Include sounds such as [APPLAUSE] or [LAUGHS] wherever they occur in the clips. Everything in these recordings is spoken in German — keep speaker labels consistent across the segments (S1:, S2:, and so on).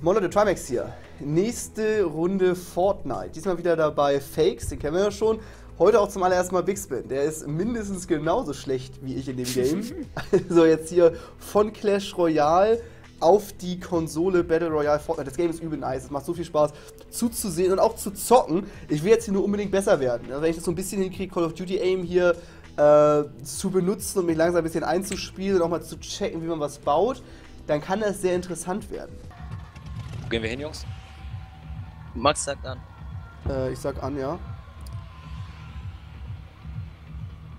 S1: Mono the Trimax hier. Nächste Runde Fortnite. Diesmal wieder dabei Fakes, den kennen wir ja schon. Heute auch zum allerersten Mal Big Spin. Der ist mindestens genauso schlecht wie ich in dem Game. [LAUGHS] also jetzt hier von Clash Royale auf die Konsole Battle Royale Fortnite. Das Game ist übel nice. Es macht so viel Spaß zuzusehen und auch zu zocken. Ich will jetzt hier nur unbedingt besser werden. Also wenn ich das so ein bisschen hinkriege, Call of Duty Aim hier äh, zu benutzen und mich langsam ein bisschen einzuspielen und auch mal zu checken, wie man was baut, dann kann das sehr interessant werden.
S2: Wo gehen wir hin, Jungs?
S3: Max sagt an.
S1: Äh, ich sag an, ja.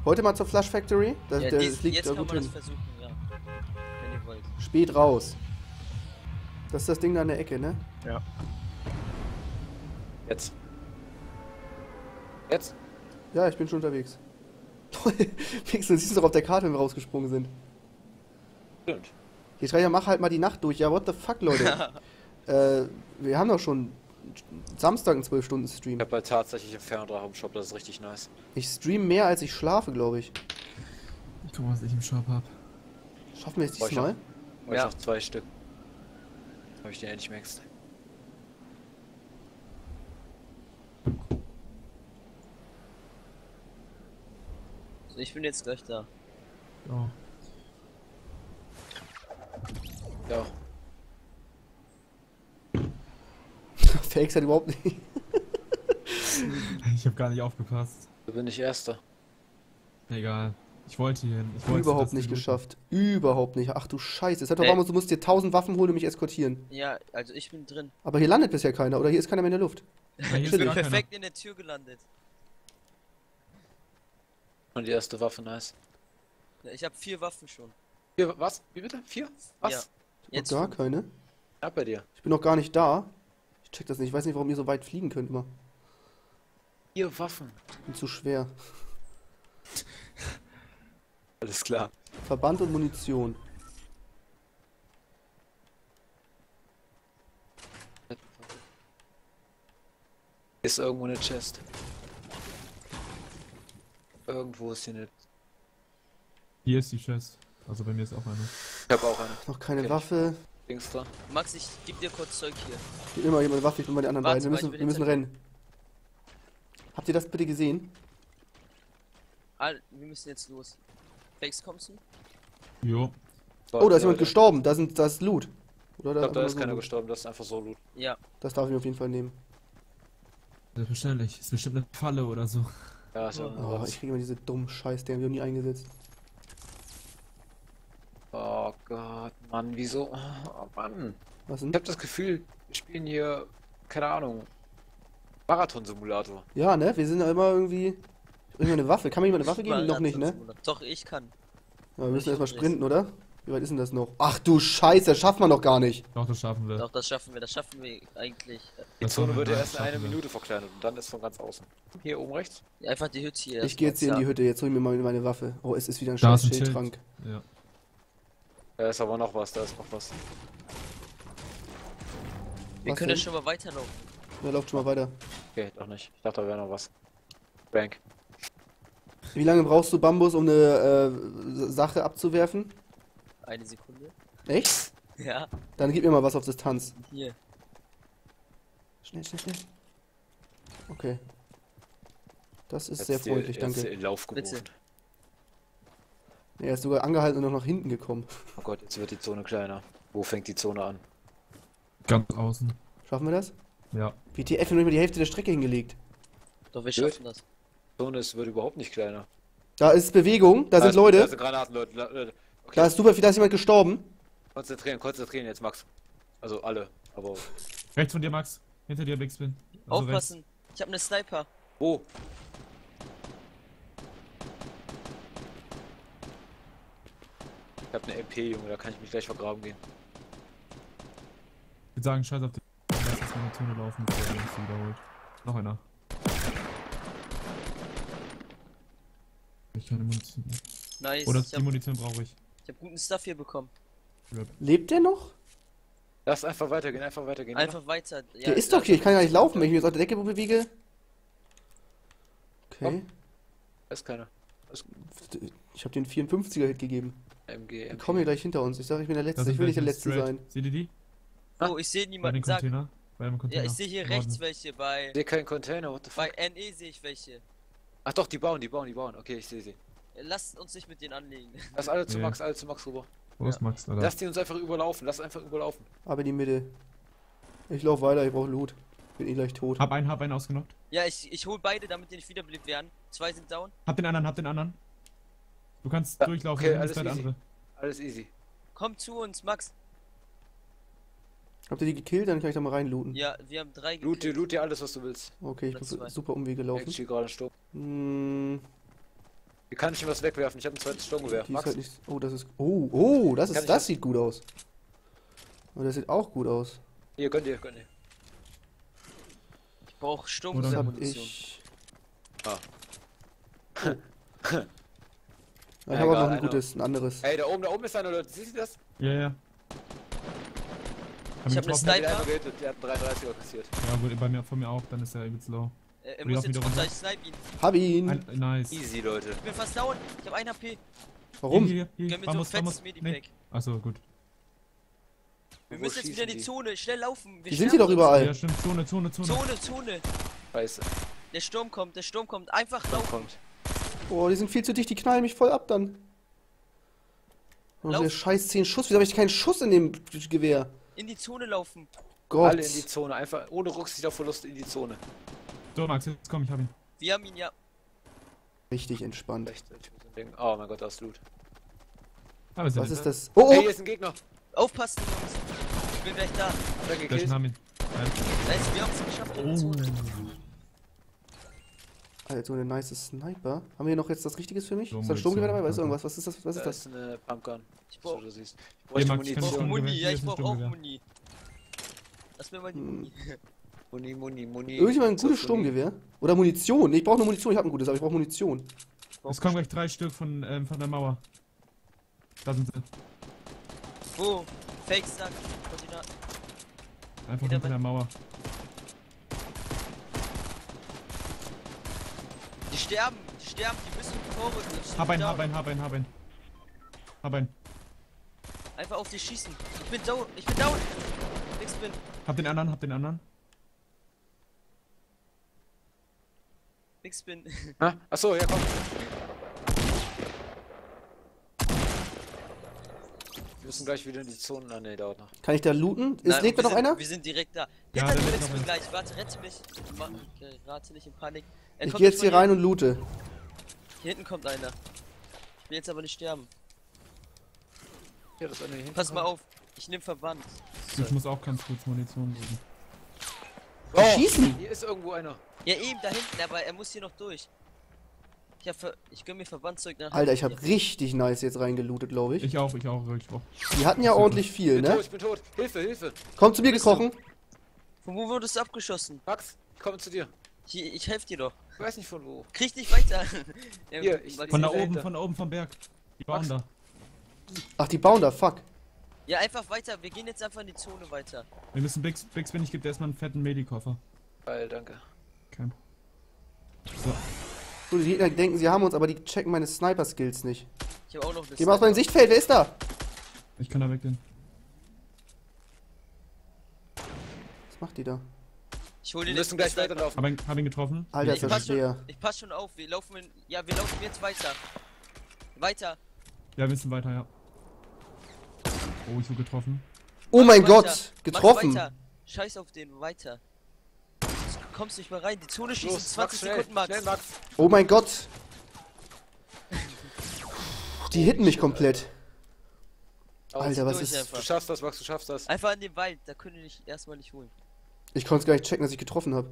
S1: Heute mal zur Flush Factory. Das,
S3: Ja,
S1: das
S3: dies,
S1: liegt
S3: jetzt
S1: da
S3: kann
S1: gut
S3: man das
S1: hin.
S3: versuchen, ja. Wenn ihr wollt.
S1: Spät raus. Das ist das Ding da in der Ecke, ne?
S3: Ja.
S2: Jetzt. Jetzt?
S1: Ja, ich bin schon unterwegs. [LAUGHS] Pixel, siehst du doch auf der Karte, wenn wir rausgesprungen sind.
S2: Stimmt.
S1: Jetzt ja, mach halt mal die Nacht durch. Ja, what the fuck, Leute. [LAUGHS] äh, wir haben doch schon Samstag einen 12-Stunden-Stream.
S2: Ich habe halt tatsächlich einen Ferndrache im Shop, das ist richtig nice.
S1: Ich stream mehr, als ich schlafe, glaube ich.
S4: Guck mal, was ich im Shop hab.
S1: Schaffen wir es
S2: ich
S1: diesmal?
S2: Heute
S3: Ja.
S2: noch zwei Stück. Habe ich den endlich maxed.
S3: So, ich bin jetzt gleich da.
S4: Oh.
S2: Ja.
S1: Fakes hat überhaupt nicht.
S4: Ich hab gar nicht aufgepasst.
S2: Da bin ich Erster.
S4: Egal. Ich wollte hier hin. Ich wollte
S1: Überhaupt nicht geschafft. Überhaupt nicht. Ach du Scheiße. Es hat doch
S3: Ey.
S1: warm, du musst dir 1000 Waffen holen und mich eskortieren.
S3: Ja, also ich bin drin.
S1: Aber hier landet bisher keiner. Oder hier ist keiner mehr in der Luft.
S4: Ja,
S3: Ich bin
S4: gar keiner.
S3: perfekt in der Tür gelandet.
S2: Und die erste Waffe nice.
S3: Ja, ich habe vier Waffen schon.
S2: Vier, was? Wie bitte? Vier? Was?
S3: Ja.
S1: Ich
S3: Jetzt
S1: hab gar keine.
S2: Ja, bei dir.
S1: Ich bin noch gar nicht da. Ich check das nicht. Ich weiß nicht, warum ihr so weit fliegen könnt immer.
S2: Vier Waffen.
S1: Ich bin zu schwer.
S2: Alles klar.
S1: Verband und Munition.
S2: Ist irgendwo eine Chest. Irgendwo ist hier eine.
S4: Hier ist die Chest. Also bei mir ist auch eine.
S2: Ich habe auch eine.
S1: Noch keine
S2: Okay.
S1: Waffe.
S2: Dings da.
S3: Max, ich geb dir kurz Zeug hier.
S1: Gib immer jemand eine Waffe, ich bin bei den anderen
S3: Warte
S1: beiden. Wir
S3: mal,
S1: müssen, wir müssen rennen. Habt ihr das bitte gesehen?
S3: All, wir müssen jetzt los. Fakes kommst du?
S4: Jo.
S1: Oh, da ist jemand gestorben. Da, sind, da ist Loot. Oder
S2: Ich glaube, da ist keiner
S1: Loot?
S2: gestorben, das ist einfach so Loot.
S3: Ja.
S1: Das darf ich mir auf jeden Fall nehmen.
S4: Selbstverständlich. Ist bestimmt eine Falle oder so.
S2: Ja, ist ja
S1: Oh, ich kriege immer diese dummen Scheiß, die haben wir nie eingesetzt.
S2: Oh Gott, Mann, wieso? Oh Mann.
S1: Was denn?
S2: Ich habe das Gefühl, wir spielen hier, keine Ahnung, Marathon-Simulator.
S1: Ja, ne? Wir sind ja immer irgendwie. Irgendeine Waffe. Kann mir jemand eine Waffe geben? Noch nicht, ne?
S3: Doch, ich kann.
S1: Ja, wir müssen erstmal sprinten, oder? Wie weit ist denn das noch? Ach du Scheiße, das schafft man doch gar nicht.
S4: Doch, das schaffen wir.
S3: Doch, das schaffen wir. Das schaffen wir eigentlich.
S2: Die
S4: Das
S2: Zone
S4: schaffen
S2: wird
S4: wir,
S2: ja erst in eine
S4: schaffen wir.
S2: Minute verkleinert und dann ist von ganz außen. Hier oben rechts?
S3: Ja, Einfach die Hütte hier.
S1: Ich gehe jetzt hier in die Hütte, jetzt hol ich mir mal meine Waffe. Oh, es ist wieder ein
S4: Da
S1: scheiß
S4: ist ein Schild.
S1: Schildtrank.
S4: Ja.
S2: Da ist aber noch was, da ist noch was.
S3: Wir
S1: Was
S3: können ja
S1: denn?
S3: schon mal weiterlaufen.
S1: Ja, läuft schon mal weiter.
S2: Okay, doch nicht. Ich dachte, da wäre noch was. Bank.
S1: Wie lange brauchst du Bambus, um eine äh, Sache abzuwerfen?
S3: Eine Sekunde.
S1: Echt? [LAUGHS]
S3: Ja,
S1: Dann gib mir mal was auf Distanz.
S3: hier.
S1: Schnell, schnell, schnell. Okay. Das ist
S2: Jetzt
S1: sehr freundlich, danke.
S2: in Lauf
S3: Bitte.
S1: Er ist sogar angehalten und noch nach hinten gekommen.
S2: Oh Gott, jetzt wird die Zone kleiner. Wo fängt die Zone an?
S4: Ganz außen.
S1: Schaffen wir das?
S4: Ja.
S1: WTF, wir haben nicht mal die Hälfte der Strecke hingelegt.
S3: Doch, wir schaffen das.
S2: Die Zone ist, wird überhaupt nicht kleiner.
S1: Da ist Bewegung, da sind
S2: ist- Da
S1: Leute.
S2: sind Granaten, Leute. Le- Leute. Okay,
S1: Da ist super viel, da ist jemand gestorben.
S2: konzentrieren, konzentrieren jetzt, Max. Also alle, aber
S4: Rechts von dir, Max. Hinter dir, Big Spin. Also
S3: Aufpassen. Ich habe eine Sniper.
S2: wo? Ich hab eine MP, Junge, da kann ich mich gleich vergraben gehen.
S4: Ich würde sagen, scheiß auf den. Lass uns mal in die Zone laufen, bevor er uns wiederholt. Noch einer. Ich keine Munition. mehr.
S3: Nice.
S4: Oder
S3: ich
S4: die
S3: habe
S4: Munition brauche ich.
S3: hab guten Stuff hier bekommen.
S1: Lebt der noch?
S2: Lass einfach weitergehen, einfach weitergehen.
S3: Einfach weiter. Ja,
S1: der ist doch hier, ich kann ja nicht laufen, wenn ich mich jetzt auf der Decke bewege. Okay.
S2: Da ist keiner. Ist
S1: Ich habe den 54er Hit gegeben.
S2: MG,
S1: Die
S2: MG.
S1: kommen hier gleich hinter uns. Ich sage, ich bin der Letzte. Ich will nicht der Letzte
S4: straight.
S1: sein.
S4: Seht ihr die?
S3: Oh, ich sehe
S4: Bei
S3: niemanden.
S4: den
S3: Sag.
S4: Container. Bei dem Container.
S3: Ja, ich sehe hier
S4: Norden.
S3: rechts welche. Bei,
S2: Ich sehe keinen Container, what the fuck?
S3: bei NE sehe ich welche.
S2: Ach doch, die bauen, die bauen, die bauen. Okay, ich sehe sie.
S3: Lasst uns nicht mit denen anlegen. [LAUGHS]
S2: Lass alle zu
S4: Ja.
S2: Max, alle zu Max rüber.
S4: Wo ist Max, Alter?
S2: Lass die uns einfach überlaufen, lass einfach überlaufen.
S1: Aber in die Mitte. Ich laufe weiter, ich brauche Loot. Bin eh gleich tot.
S4: Hab einen, hab einen ausgenockt.
S3: Ja, ich, ich hole beide, damit die nicht wiederbelebt werden. Zwei sind down.
S4: Hab den anderen, hab den anderen. Du kannst
S2: Ja,
S4: durchlaufen,
S2: okay, alles easy.
S4: andere.
S2: Alles easy.
S3: Komm zu uns, Max.
S1: Habt ihr die gekillt? Dann kann ich da mal reinlooten.
S3: Ja, wir haben drei
S2: Loot dir,
S3: gekillt.
S2: loot dir alles, was du willst.
S1: Okay, ich
S3: zwei.
S1: super Umwege
S2: Ich
S1: laufen.
S2: stehe gerade Sturm.
S1: Hm,
S2: Hier kann ich ihm was wegwerfen, ich habe ein zweites Sturmgewehr. Max,
S1: halt nicht. Oh, das ist. Oh, oh, das ist.
S2: ich
S1: Das
S2: das-
S1: sieht gut aus. Und das sieht auch gut aus.
S2: hier, gönn dir, gönn dir.
S3: Ich brauche
S1: Das hab
S3: Sturmmunition.
S1: ich.
S2: Ah.
S1: Oh. [LAUGHS] Ich
S2: Ja,
S1: habe auch noch ein gutes, ein anderes.
S2: Ey, da oben, da oben ist einer, Leute. Siehst du das?
S4: Ja, ja. Hab
S3: Ich hab ne
S4: getroffen.
S3: Sniper.
S2: Der hat gehittet, der hat einen 33er kassiert.
S4: Ja, gut, bei mir, von mir auch, dann ist er übelst low.
S3: Äh, er muss jetzt
S4: wieder
S3: runter,
S4: runter?
S3: ich snipe ihn.
S1: Hab ihn.
S4: Ein, nice.
S2: Easy, Leute.
S3: Ich bin fast down. Ich habe 1 HP.
S1: Warum?
S4: Hier, hier, hier. Vamos, vamos.
S3: Medipack.
S4: Achso, gut.
S3: Wir
S2: Wo
S3: müssen jetzt wieder in die
S2: schießen
S3: Zone. Schnell laufen. Wir
S1: Die sind hier doch überall.
S4: Ja, stimmt. Zone, Zone, Zone.
S3: Zone, Zone.
S2: Scheiße.
S3: Der Sturm kommt, der Sturm kommt. Einfach laufen.
S2: kommt.
S1: Boah, die sind viel zu dicht, die knallen mich voll ab dann. Und
S3: Lauf.
S1: der scheiß 10 Schuss. Wieso habe ich keinen Schuss in dem Gewehr?
S3: In die Zone laufen.
S1: Gott.
S2: Alle in die Zone, einfach ohne Rücksicht auf Verlust in die Zone.
S4: So, Max, jetzt komm, ich hab ihn.
S3: Wir haben ihn ja.
S1: Richtig entspannt.
S2: Oh mein Gott, da ist Loot.
S4: Aber
S1: Was ist
S4: hinter.
S1: das? Oh,
S2: Hey,
S1: oh!
S2: hier ist ein Gegner.
S3: Aufpassen. Ich bin gleich da.
S2: Dann
S4: Gleich haben ihn.
S3: Nice, wir haben es geschafft
S4: Oh.
S3: Zone.
S1: Alter, so eine nice Sniper. Haben wir hier noch jetzt das Richtiges für mich?
S4: So,
S1: ist da ein Sturmgewehr dabei? Was ist
S4: Munition.
S1: irgendwas? Was ist das? Was ist
S2: Da
S1: das?
S2: ist eine Pumpgun.
S3: Ich
S2: So,
S3: brauch,
S2: du siehst. Ich bräuchte
S4: Max, ich kann
S3: ich brauch
S4: Sturmgewehr.
S2: Munition.
S3: Muni. Ja, ich
S4: ein
S3: brauch auch. Muni. Lass mir mal die
S4: Hm.
S3: Muni.
S2: Muni, Muni, Muni.
S1: Irgendjemand ein
S2: So,
S1: gutes
S2: Muni.
S1: Sturmgewehr? Oder Munition? Ich brauche nur Munition. Ich habe ein gutes, aber ich brauche Munition.
S4: Es kommen gleich drei Stück von, ähm, von der Mauer. Da sind sie.
S3: Wo? Fake. Koordinaten.
S4: Einfach hinter der Mauer.
S3: Die sterben, die sterben, die müssen vorrücken.
S4: Hab einen, hab einen, hab einen, hab einen. Hab einen.
S3: Einfach auf die schießen. Ich bin down, ich bin down. Nix bin.
S4: Hab den anderen, hab den anderen.
S3: Nix bin. [LAUGHS]
S2: Ah, achso, ja komm. Wir müssen gleich wieder in die Zone. Ah, ne, dauert noch.
S1: Kann ich da looten? Ist,
S3: Nein,
S1: lebt da noch
S3: sind,
S1: einer?
S3: Wir sind direkt da.
S4: Ja,
S3: Hinter
S4: noch
S3: mich
S4: einer.
S3: gleich. Warte, rette mich. Mach, gerate nicht in Panik. Er
S1: Ich gehe jetzt hier rein und loote.
S3: Hier hinten kommt einer. Ich will jetzt aber nicht sterben.
S2: Ja, das eine hier hinten
S3: Pass mal auf. Ich nehme Verband.
S4: Ich muss auch ganz kurz Munition suchen.
S2: Oh,
S1: Schießen!
S2: Hier ist irgendwo einer.
S3: Ja, eben da hinten, aber er muss hier noch durch. Ich hab ver ich gönn mir Verbandzeug nach.
S1: Alter, ich habe richtig nice jetzt reingelootet, glaube ich.
S4: Ich auch, ich auch, ich auch.
S1: Die hatten ja ordentlich viel,
S2: Ich bin
S1: ne?
S2: tot, ich bin tot. Hilfe, Hilfe.
S1: Komm zu mir
S3: du?
S1: gekrochen.
S3: hier. Von wo wurdest du abgeschossen?
S2: Max, ich komme zu dir.
S3: Hier, ich helf dir doch.
S2: Ich weiß nicht von wo.
S3: Krieg dich weiter. [LAUGHS] Ja,
S2: Hier, ich-
S4: Von da
S2: dahinter.
S4: oben, von da oben vom Berg. Die bauen
S2: Max.
S4: da.
S1: Ach, die bauen da, fuck.
S3: Ja, einfach weiter. Wir gehen jetzt einfach in die Zone weiter.
S4: Wir müssen Big, Big Spin, ich gebe dir erstmal einen fetten Medikoffer.
S2: Geil, danke.
S4: Okay. So,
S1: So, die Gegner denken, sie haben uns, aber die checken meine Sniper-Skills nicht.
S3: Ich habe auch noch eine
S1: Geh mal aus meinem. Sichtfeld, wer ist da?
S4: ich kann da weggehen.
S1: Was macht die da?
S3: Ich hol
S2: Wir
S3: den
S2: müssen gleich weiterlaufen.
S4: Hab ihn, hab ihn getroffen.
S1: Alter,
S3: Ich pass, schon, ich pass schon auf. Wir laufen in, Ja, wir laufen jetzt weiter. Weiter.
S4: Ja, wir müssen weiter, ja. Oh, ich wurde getroffen.
S1: Oh mein
S3: weiter.
S1: Gott,
S3: Mach
S1: getroffen.
S3: weiter. Scheiß auf den, weiter. Du kommst nicht mehr rein. Die Zone schießt in
S2: Los,
S3: 20
S2: Max, schnell,
S3: Sekunden, Max.
S2: schnell, Max.
S1: Oh mein Gott. Die hitten mich komplett. Alter, was ist...
S3: einfach.
S2: Du schaffst das, Max, du schaffst das.
S3: Einfach in den Wald, da können wir dich erstmal nicht holen.
S1: Ich konnte es gar nicht checken, dass ich getroffen habe.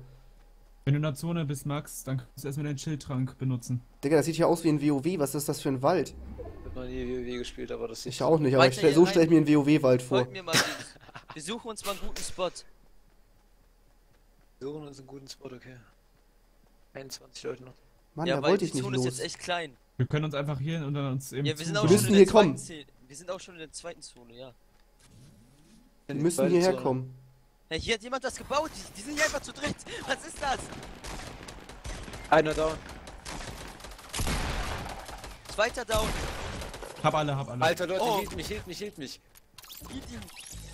S4: Wenn du in der Zone bist, Max, dann kannst du erstmal deinen Schildtrank benutzen.
S1: Digga, das sieht hier aus wie ein WoW. Was ist das für ein Wald?
S2: Ich hab noch nie WoW gespielt, aber das sieht
S1: Ich auch nicht, aber stell, so stelle ich mir einen WoW-Wald vor.
S3: Mir mal. wir- wir suchen uns mal einen guten Spot.
S2: Wir suchen uns einen guten Spot, okay. 21 Leute noch.
S1: Mann,
S3: ja,
S1: da
S3: weil
S1: wollte
S3: die
S1: ich nicht
S3: Zone ist
S1: los.
S3: jetzt echt klein.
S4: Wir können uns einfach hier unter uns eben.
S3: Ja, wir sind auch
S1: Wir
S3: schon
S1: müssen
S3: in
S1: hier
S3: der
S1: kommen.
S3: zweiten Zone. Wir sind auch schon in der zweiten Zone, ja.
S1: Die müssen hierher kommen.
S3: Hey, hier hat jemand das gebaut. Die, die sind hier einfach zu dritt. Was ist das?
S2: Einer down.
S3: Zweiter Down.
S4: Hab alle, hab alle.
S2: Alter Leute,
S3: Oh.
S2: hielt mich, hielt mich, hielt mich.
S3: Hielt ihn.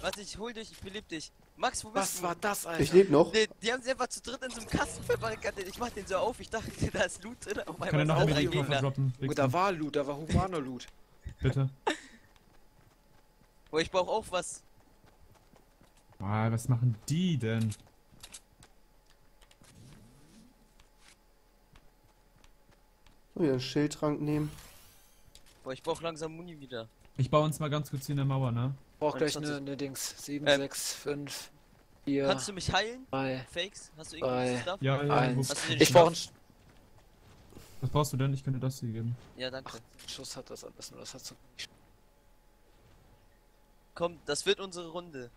S3: Warte, ich hol dich, ich beleb dich. Max, wo bist
S2: Was
S3: du?
S2: war das, Alter?
S1: Ich lebe noch.
S3: Nee, die haben sich einfach zu dritt in so einem Kasten verbarrikadiert. Ich mach den so auf, ich dachte, [LAUGHS] da ist Loot drin. Auf
S4: Kann
S3: einmal
S4: er noch
S3: drei Gegner.
S4: droppen?
S2: Oh, da war Loot, da war Humano-Loot.
S4: Bitte. [LAUGHS]
S3: Oh, ich brauch auch was.
S4: Ah, was machen die denn?
S1: Wieder einen Schildtrank nehmen.
S3: Boah, ich brauch langsam Muni wieder.
S4: Ich baue uns mal ganz kurz hier in der Mauer, ne?
S2: Brauch gleich
S3: 29.
S2: eine ne Dings. 7,
S3: Ähm.
S2: 6, 5, 4,
S3: Kannst du mich heilen?
S2: 3.
S3: Fakes? Hast du irgendwas Stuff?
S4: Ja, ja.
S3: Den
S2: Ich brauch einen
S4: was brauchst du denn? Ich könnte das hier geben.
S3: Ja, danke.
S2: Schuss hat das alles nur, das hat so.
S3: Komm, das wird unsere Runde.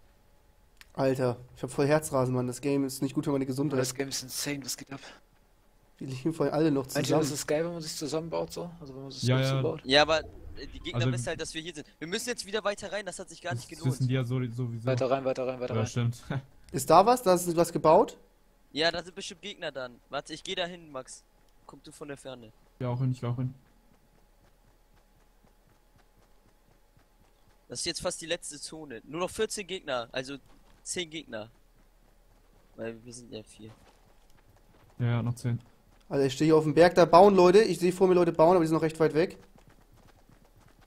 S1: Alter, ich hab voll Herzrasen, Mann. Das Game ist nicht gut für meine
S2: Das
S1: Gesundheit.
S2: Game ist insane, was geht ab?
S1: Die liegen vorhin alle noch
S2: Meinst du,
S1: zusammen.
S2: das ist geil, wenn man sich zusammenbaut so? Also wenn man sich
S4: Ja,
S2: so
S4: ja.
S2: zusammenbaut?
S3: Ja, aber die Gegner
S4: Also-
S3: wissen halt, dass wir hier sind. Wir müssen jetzt wieder weiter rein, das hat sich gar nicht
S4: Das
S3: gelohnt.
S4: wissen die ja so, sowieso.
S2: Weiter rein, weiter rein, weiter
S4: Ja,
S2: rein.
S4: stimmt. [LAUGHS]
S1: Ist da was? Da ist was gebaut?
S3: Ja, da sind bestimmt Gegner dann. Warte, ich gehe da hin, Max. Guck du von der Ferne.
S4: ja, auch hin, ich geh auch hin.
S3: Das ist jetzt fast die letzte Zone. Nur noch 14 Gegner, also 10 Gegner. Weil wir sind ja vier.
S4: Ja, ja, noch 10.
S1: Also ich stehe hier auf dem Berg, da bauen Leute. Ich sehe vor mir Leute bauen, aber die sind noch recht weit weg.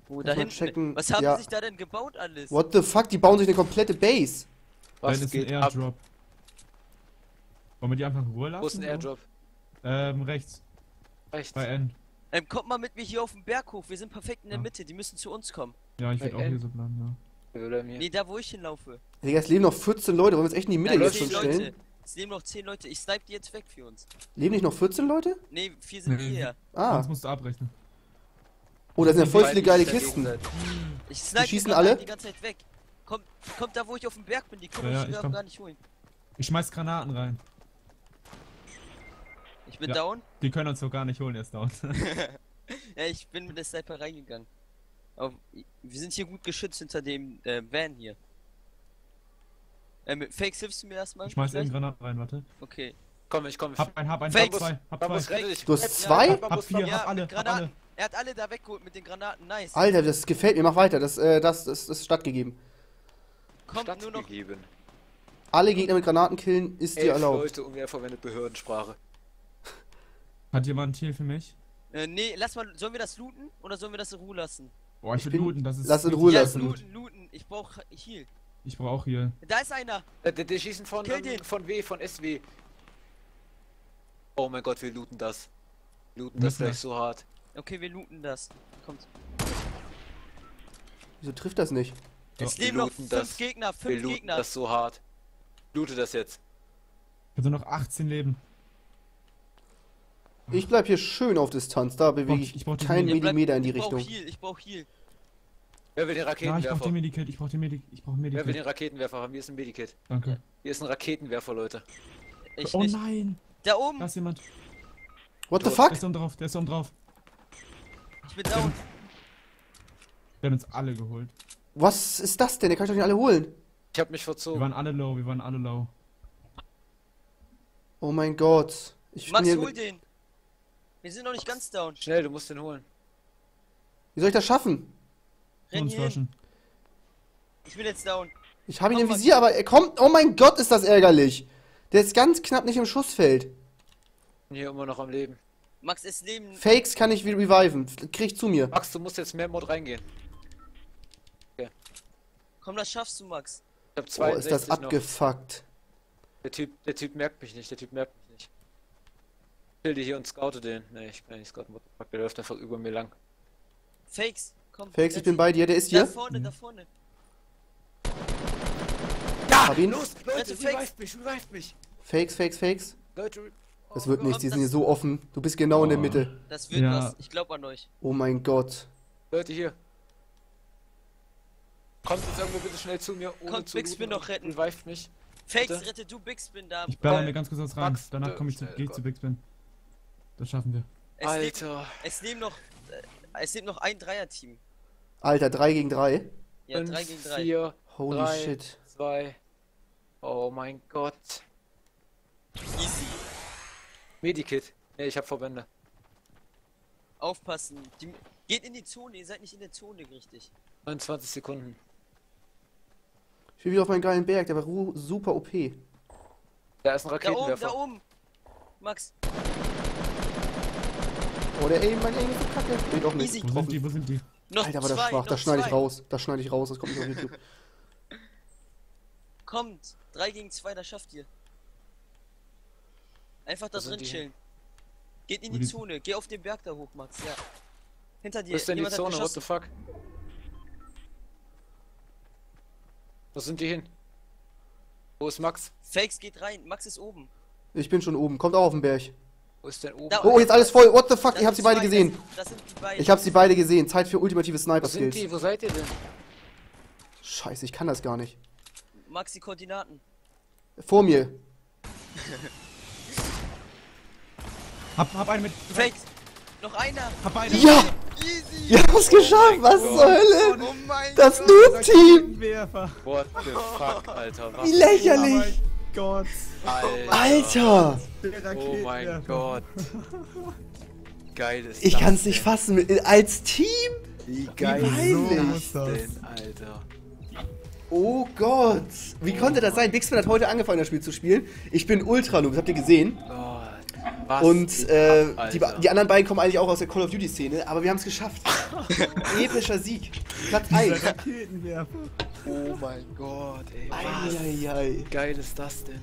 S3: Wo
S1: Muss
S3: da hinten? Was haben
S1: Ja.
S3: die sich da denn gebaut alles?
S1: What the fuck? Die bauen sich eine komplette Base.
S2: Was
S4: ist ein
S2: geht ab?
S4: Airdrop. Wollen wir die einfach in Ruhe lassen?
S2: Wo ist ein
S4: so?
S2: Airdrop?
S4: Ähm, rechts.
S2: Rechts.
S4: Bei N.
S3: Ähm, kommt mal mit mir hier auf den Berg hoch. Wir sind perfekt in der
S4: Ja.
S3: Mitte. Die müssen zu uns kommen.
S4: Ja, ich würde auch
S2: N.
S4: hier so bleiben, ja.
S2: Bleiben hier.
S3: Nee, da wo ich hinlaufe.
S1: Digga, es leben noch 14 Leute. Wollen wir uns echt in die Mitte
S3: Nein,
S1: jetzt schon
S3: 10
S1: stellen?
S3: Leute. Es leben noch 10 Leute. Ich snipe die jetzt weg für uns.
S1: Leben nicht noch 14 Leute?
S3: Nee, vier sind
S4: Nee.
S3: hierher.
S1: Ah.
S4: Sonst musst du abrechnen.
S1: Oh, da sind ja voll viele
S2: die
S1: geile Kisten.
S3: Ich snipe
S1: schießen
S3: gerade
S1: alle?
S3: die ganze Zeit weg. Kommt, kommt da, wo ich auf dem Berg bin. Die können
S4: Ja, ja,
S3: gar nicht holen.
S4: Ich schmeiß Granaten rein.
S3: Ich bin
S4: Ja.
S3: down.
S4: Die können uns so gar nicht holen, erst down. [LAUGHS]
S3: Ja, ich bin mit der Sniper reingegangen. Aber wir sind hier gut geschützt hinter dem äh, Van hier. Ähm, Fakes, hilfst du mir erstmal?
S4: Ich schmeiß
S3: Vielleicht?
S4: Granaten rein, warte.
S3: Okay.
S2: Komm, ich komm.
S4: Hab ein, hab ein, hab
S3: Fakes.
S4: zwei, hab
S2: Bambus,
S4: zwei.
S2: dich.
S1: Du hast
S2: Ja,
S1: zwei?
S2: Bambus,
S4: Hab vier,
S2: Bambus.
S4: hab alle,
S3: mit
S4: hab
S3: Granaten.
S4: alle.
S3: Er hat alle da weggeholt mit den Granaten. Nice.
S1: Alter, das gefällt mir. Mach weiter. Das, äh, das, das, das ist stattgegeben.
S3: Kommt nur noch.
S2: gegeben.
S1: Alle Gegner mit Granaten killen ist dir
S2: Elf
S1: erlaubt.
S2: Leute und wer verwendet Behördensprache.
S4: Hat jemand ein Heal für mich?
S3: Äh, nee, lass mal. Sollen wir das looten oder sollen wir das in Ruhe lassen?
S4: Boah, ich
S1: Ich
S4: will looten, das ist.
S1: lass in Ruhe lassen.
S3: looten, looten. Ich brauch Heal.
S4: Ich brauch auch Heal.
S3: Da ist einer.
S2: Äh, der, der schießen von,
S3: Kill
S2: ähm,
S3: den.
S2: von W, von SW. Oh mein Gott, wir looten das. Wir looten
S4: Wir
S2: das gleich so hart.
S3: Okay, wir looten das. Kommt.
S1: Wieso trifft das nicht?
S3: Es
S2: wir
S3: leben noch
S2: looten
S3: fünf
S2: das.
S3: Gegner,
S2: Wir
S3: fünf
S2: looten
S3: Gegner.
S2: das so hart. Loote das jetzt.
S4: Ich hab nur noch 18 Leben.
S1: Ich bleib hier schön auf Distanz. Da bewege
S4: brauch-
S1: ich,
S4: ich brauch
S1: keinen Millimeter in die
S3: ich brauch
S1: Richtung.
S3: Heal, ich brauch Heal.
S2: Wer will den
S4: Ja, ich brauch
S2: Raketenwerfer?
S4: den Medikit, ich brauch den Medikit, ich brauch ein
S2: Wer will den
S4: Medikit.
S2: Raketenwerfer haben? Hier ist ein Medikit.
S4: Danke.
S2: Hier ist ein Raketenwerfer, Leute.
S3: Ich
S4: oh
S3: nicht.
S4: nein!
S3: Da oben.
S4: Da ist jemand.
S1: What the
S2: Tot.
S4: Der
S1: fuck?
S4: ist oben drauf, der ist oben drauf.
S3: Ich bin down.
S4: Der hat uns alle geholt.
S1: Was ist das denn? Der kann ich doch nicht alle holen.
S2: Ich hab mich
S4: Wir
S2: verzogen.
S4: waren alle low, wir waren alle low.
S1: Oh mein Gott. Ich bin
S3: Max,
S1: hier
S3: hol
S1: mit,
S3: den. Wir sind noch nicht ganz down.
S2: Schnell, du musst den holen.
S1: Wie soll ich das schaffen?
S3: Renn hier hin. Ich bin jetzt down.
S1: Ich habe ihn im. Visier, aber er kommt. Oh mein Gott, ist das ärgerlich. Der ist ganz knapp nicht im Schussfeld.
S2: Bin hier immer noch am Leben.
S3: Max, es leben.
S1: Fakes kann ich wieder reviven. Krieg zu mir.
S2: Max, du musst jetzt mehr Mod reingehen.
S3: Komm, das schaffst du, Max.
S2: Ich hab
S1: Oh, ist das
S2: 62 noch.
S1: abgefuckt.
S2: Der Typ, der Typ merkt mich nicht, der Typ merkt mich nicht. Ich will die hier und scoute den. Ne, ich kann nicht scouten, der läuft einfach über mir lang.
S3: Fakes, komm.
S1: Fakes, ich bin bei dir. Der ist
S3: Da
S1: hier.
S3: vorne, da vorne.
S2: Ja!
S1: Hab ihn.
S2: Los, Leute,
S3: Fakes.
S2: revived mich, revived mich!
S1: Fakes, Fakes, Fakes.
S2: Leute,
S1: Das
S2: oh
S1: wird
S2: Gott.
S1: nichts. Die sind hier so offen. Du bist genau in der
S4: Oh.
S1: Mitte.
S3: Das wird
S4: Ja.
S3: was. Ich glaub an euch.
S1: Oh mein Gott.
S2: Leute, hier. Kommt jetzt irgendwo bitte schnell zu mir, ohne
S3: Kommt,
S2: zu
S3: Big Spin noch retten.
S2: Revived mich.
S3: Fakes,
S2: Bitte?
S3: rette du Big Spin da.
S4: Ich baller
S2: Äh,
S4: mir ganz kurz was rein.
S2: Max,
S4: Danach komme ich zu, geh ich zu. Big Spin. Das schaffen wir.
S3: Es lebt,
S2: Alter.
S3: es leben noch. Äh, es lebt noch ein Dreier-Team.
S1: Alter, 3 gegen 3.
S3: Ja,
S2: Fünf,
S3: 3 gegen 3.
S2: vier,
S1: Holy
S2: Drei.
S1: shit.
S2: zwei. Oh mein Gott.
S3: Easy.
S2: Medikit. Ne, ich hab Verbände.
S3: Aufpassen. Die, geht in die Zone, ihr seid nicht in der Zone richtig.
S2: 29 Sekunden.
S1: Ich bin wieder auf meinen geilen Berg, der war super OP.
S2: Da ist ein
S3: Da oben, da
S2: Raketenwerfer.
S3: oben. Max,
S1: Oh, der Aim, mein Aim ist so kacke. Nee, doch nicht.
S3: Easy.
S4: Wo sind die? Wo sind die?
S3: noch
S1: Alter, aber das schwach. Das schneide ich raus. Das schneide ich raus. Das kommt nicht auf YouTube. [LAUGHS]
S3: Kommt, 3 gegen 2, das schafft ihr. Einfach da drin chillen. Geht in die Zone, geh auf den Berg da hoch, Max, ja. Hinter dir,
S2: Wo ist denn die Zone? What the fuck? Wo sind die hin? Wo ist Max?
S3: Fakes geht rein, Max ist oben.
S1: Ich bin schon oben. Kommt auch auf den Berg.
S2: Wo ist denn oben?
S3: Da-
S1: Oh, jetzt alles voll. What the fuck?
S3: Das
S1: Ich hab sie beide
S3: zwei,
S1: gesehen.
S3: Das, das sind die beiden.
S1: Ich hab sie beide gesehen. Zeit für ultimative
S2: Wo sind
S1: Sniper-Skills.
S2: die? Wo seid ihr denn?
S1: Scheiße, ich kann das gar nicht.
S3: Max, die Koordinaten.
S1: Vor mir. [LAUGHS]
S4: Hab, hab einen mit.
S3: Fakes! Noch einer!
S4: Hab einen.
S1: Ja!
S3: Easy!
S1: Wir haben es geschafft! Was zur Hölle?
S3: Oh mein
S1: Das
S3: Gott!
S1: Noob-Team!
S2: What the fuck, Alter? Was?
S1: Wie
S4: Oh
S1: lächerlich!
S4: mein Gott.
S2: Alter.
S1: Alter!
S4: Der
S2: Oh mein. Gott. Geil ist
S1: Ich
S2: das
S1: kann's nicht fassen. Als Team?
S2: Wie geil
S1: peinlich.
S2: ist das denn, Alter?
S1: Oh Gott! Wie konnte das sein? Bixman hat heute angefangen, das Spiel zu spielen. Ich bin Ultra-Noob, das habt ihr gesehen.
S2: Gott. Was
S1: Und äh,
S2: ab,
S1: die, die anderen beiden kommen eigentlich auch aus der Call of Duty-Szene, aber wir haben es geschafft. [LAUGHS] Epischer Sieg. Platz 1.
S4: Der Raketenwerfer.
S2: Oh mein Gott, ey. Was
S1: Eieiei.
S2: geil ist das denn?